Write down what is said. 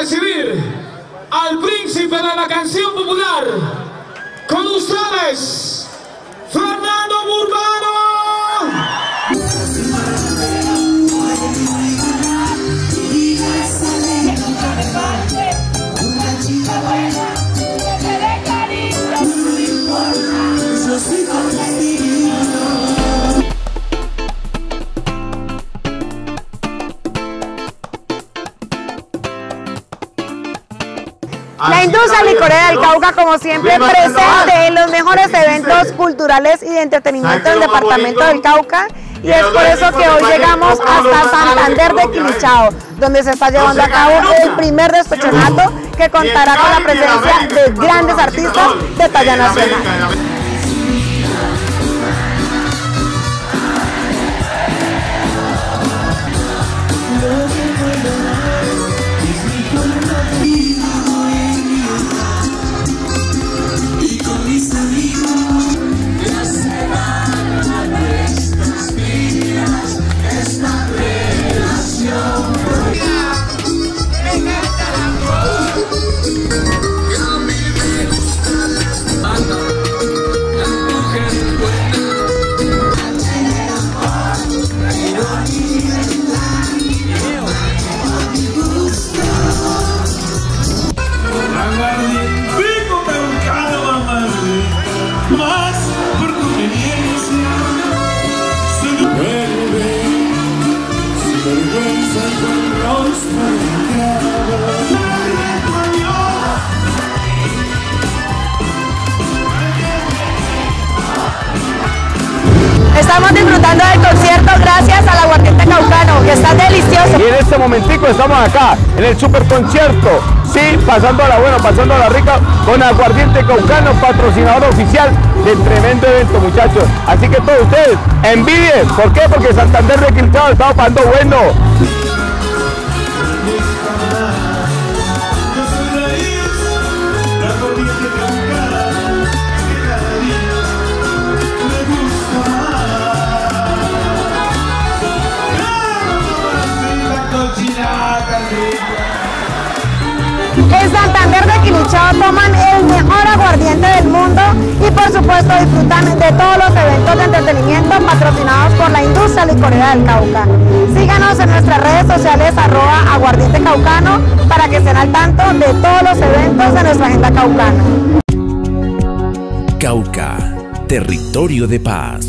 recibir al príncipe de la canción popular. Con ustedes, La industria licorera del Cauca, como siempre, presente en los mejores eventos culturales y de entretenimiento del departamento del Cauca. Y es por eso que hoy llegamos hasta Santander de Quilichao, donde se está llevando a cabo el primer despechonato que contará con la presencia de grandes artistas de talla nacional. Estamos disfrutando del concierto gracias al aguardiente caucano, que está delicioso. Y en este momentico estamos acá, en el super concierto, sí, pasando a la buena, pasando a la rica, con Aguardiente Caucano, patrocinador oficial del tremendo evento, muchachos. Así que todos ustedes, envidien, ¿por qué? Porque Santander de Quilchao está pasando bueno. En Santander de Quilichao toman el mejor aguardiente del mundo y por supuesto disfrutan de todos los eventos de entretenimiento patrocinados por la industria licorera del Cauca. Síganos en nuestras redes sociales arroba aguardiente para que estén al tanto de todos los eventos de nuestra agenda caucana. Cauca, territorio de paz.